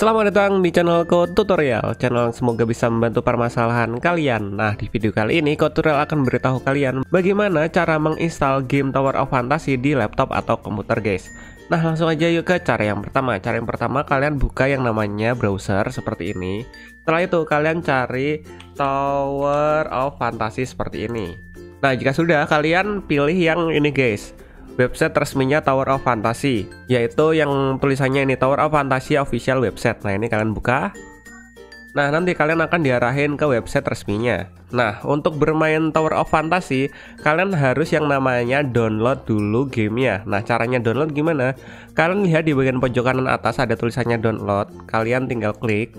Selamat datang di channel Code Tutorial, channel yang semoga bisa membantu permasalahan kalian. Nah, di video kali ini Code Tutorial akan beritahu kalian bagaimana cara menginstal game Tower of Fantasy di laptop atau komputer, guys. Nah, langsung aja yuk ke cara yang pertama. Cara yang pertama kalian buka yang namanya browser seperti ini. Setelah itu kalian cari Tower of Fantasy seperti ini. Nah, jika sudah kalian pilih yang ini, guys website resminya Tower of Fantasy yaitu yang tulisannya ini Tower of Fantasy official website. Nah ini kalian buka. Nah nanti kalian akan diarahin ke website resminya. Nah untuk bermain Tower of Fantasy Kalian harus yang namanya download dulu gamenya. Nah caranya download gimana? Kalian lihat di bagian pojok kanan atas ada tulisannya download. Kalian tinggal klik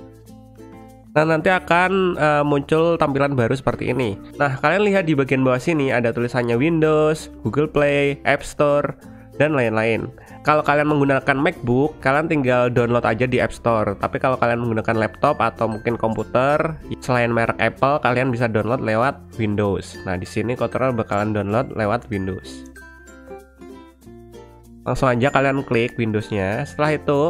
Nah nanti akan uh, muncul tampilan baru seperti ini. Nah kalian lihat di bagian bawah sini ada tulisannya Windows, Google Play, App Store, dan lain-lain. Kalau kalian menggunakan MacBook, kalian tinggal download aja di App Store. Tapi kalau kalian menggunakan laptop atau mungkin komputer Selain merek Apple, kalian bisa download lewat Windows. Nah di sini Kotoral bakalan download lewat Windows. Langsung aja kalian klik Windowsnya. Setelah itu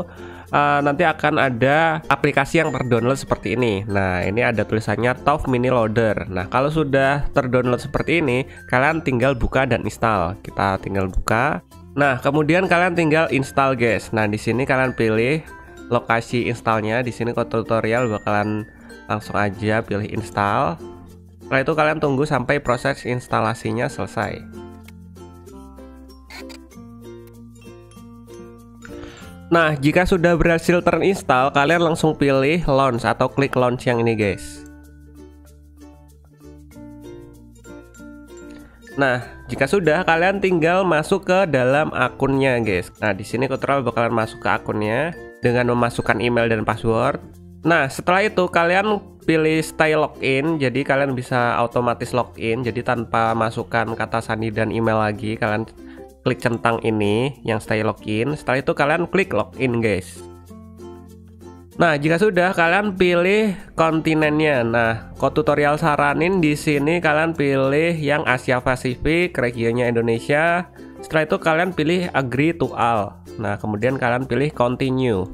uh, nanti akan ada aplikasi yang terdownload seperti ini. Nah, ini ada tulisannya TOF Mini Loader. Nah, kalau sudah terdownload seperti ini, kalian tinggal buka dan install. Kita tinggal buka. Nah, kemudian kalian tinggal install, guys. Nah, di sini kalian pilih lokasi installnya. Di sini tutorial bakalan langsung aja pilih install. Setelah itu kalian tunggu sampai proses instalasinya selesai. Nah, jika sudah berhasil terinstall, kalian langsung pilih launch atau klik launch yang ini, guys. Nah, jika sudah, kalian tinggal masuk ke dalam akunnya, guys. Nah, di sini kontrol bakalan masuk ke akunnya dengan memasukkan email dan password. Nah, setelah itu kalian pilih stay login, jadi kalian bisa otomatis login, jadi tanpa masukkan kata sandi dan email lagi, kalian klik centang ini yang stay login. Setelah itu kalian klik login, guys. Nah, jika sudah kalian pilih kontinennya. Nah, kode tutorial saranin di sini kalian pilih yang Asia Pasifik, regionnya Indonesia. Setelah itu kalian pilih agree to all. Nah, kemudian kalian pilih continue.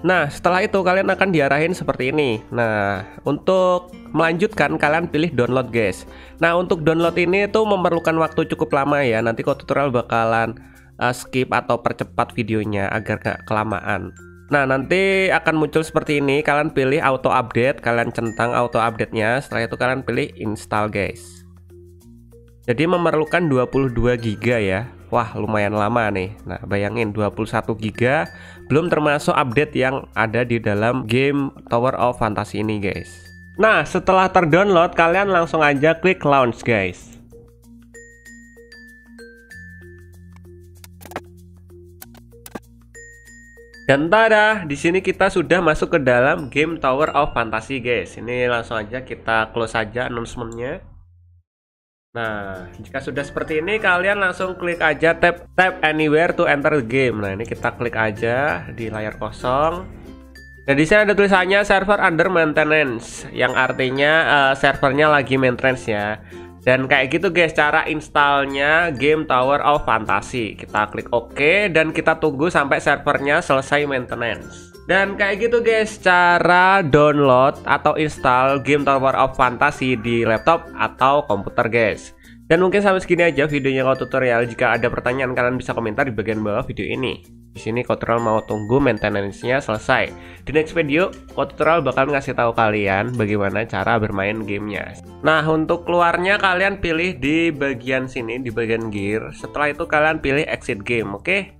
Nah, setelah itu kalian akan diarahin seperti ini. Nah, untuk melanjutkan kalian pilih download guys. Nah, untuk download ini itu memerlukan waktu cukup lama ya. Nanti kok tutorial bakalan uh, skip atau percepat videonya agar gak kelamaan. Nah, nanti akan muncul seperti ini. Kalian pilih auto update, kalian centang auto update-nya. Setelah itu kalian pilih install guys. Jadi memerlukan 22 GB ya. Wah, lumayan lama nih. Nah, bayangin 21 GB belum termasuk update yang ada di dalam game Tower of Fantasy ini, guys. Nah, setelah terdownload, kalian langsung aja klik launch, guys. Dan tada, di sini kita sudah masuk ke dalam game Tower of Fantasy, guys. Ini langsung aja kita close saja announcementnya. Nah, jika sudah seperti ini, kalian langsung klik aja tab tab anywhere to enter the game. Nah, ini kita klik aja di layar kosong. Dan di sini ada tulisannya server under maintenance, yang artinya uh, servernya lagi maintenance ya. Dan kayak gitu guys cara installnya game Tower of Fantasy. Kita klik OK dan kita tunggu sampai servernya selesai maintenance. Dan kayak gitu guys cara download atau install game Tower of Fantasy di laptop atau komputer guys. Dan mungkin sampai segini aja videonya kalau tutorial. Jika ada pertanyaan kalian bisa komentar di bagian bawah video ini. Di sini Kotutorial mau tunggu maintenance-nya selesai. Di next video, Kotutorial bakal ngasih tahu kalian bagaimana cara bermain gamenya. Nah, untuk keluarnya kalian pilih di bagian sini, di bagian gear. Setelah itu kalian pilih exit game, oke? Okay?